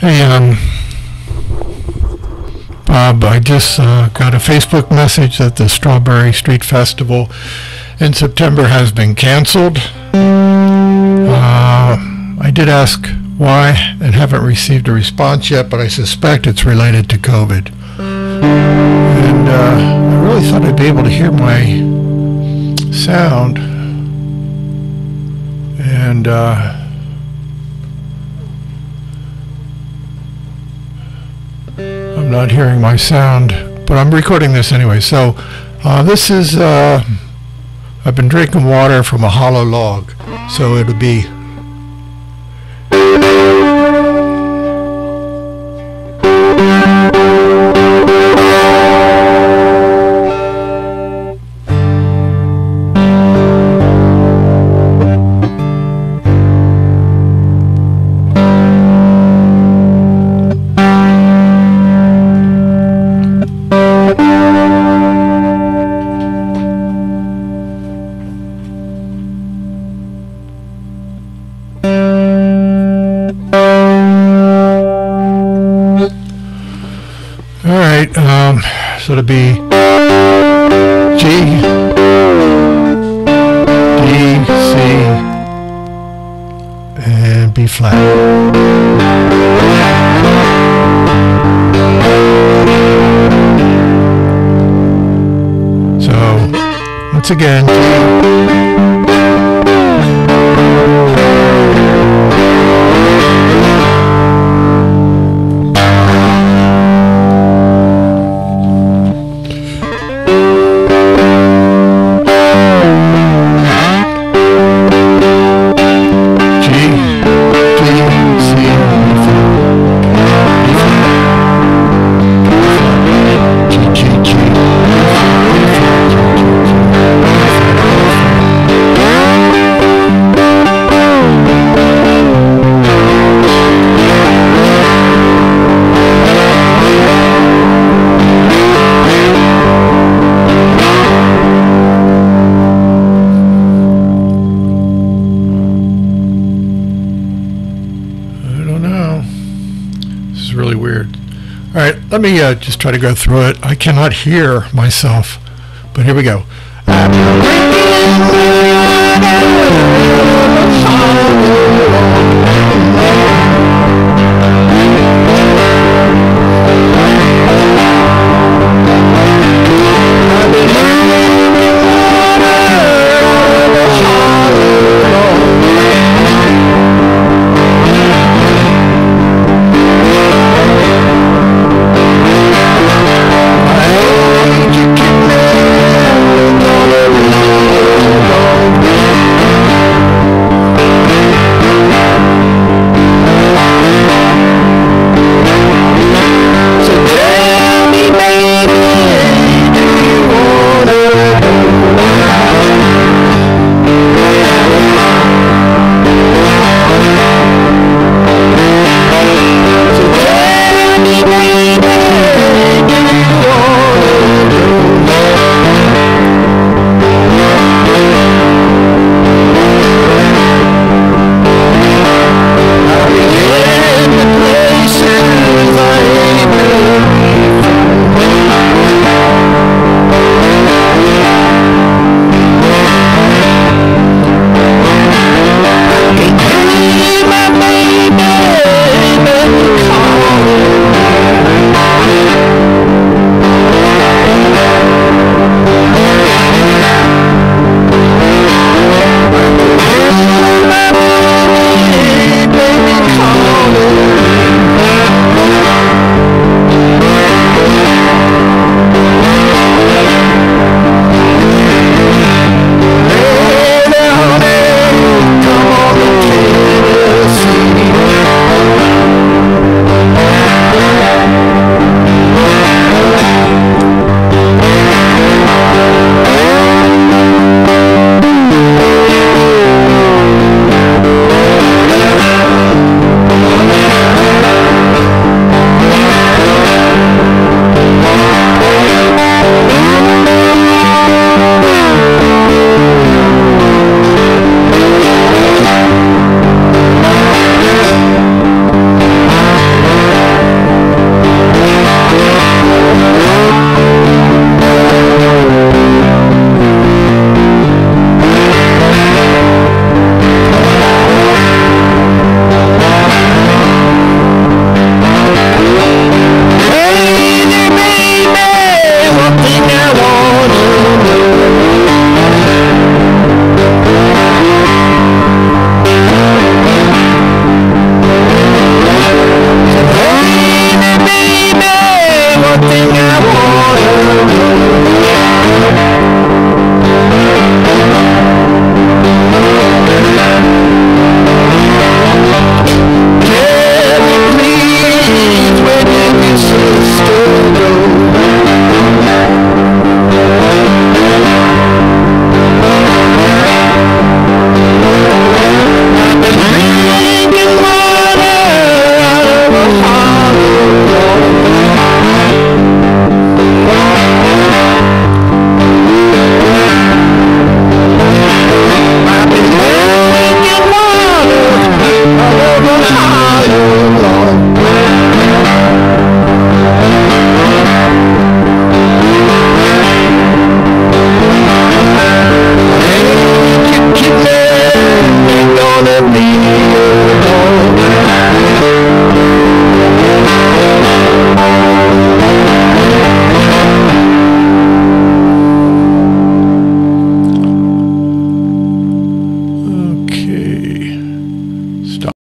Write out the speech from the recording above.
Hey, um, Bob, I just uh, got a Facebook message that the Strawberry Street Festival in September has been canceled. Uh, I did ask why and haven't received a response yet, but I suspect it's related to COVID. And uh, I really thought I'd be able to hear my sound. And not hearing my sound, but I'm recording this anyway. So uh, this is, uh, I've been drinking water from a hollow log. So it'll be so it'll be G, D, C, and B flat. So, once again, is really weird. All right, let me uh, just try to go through it. I cannot hear myself, but here we go. Mama!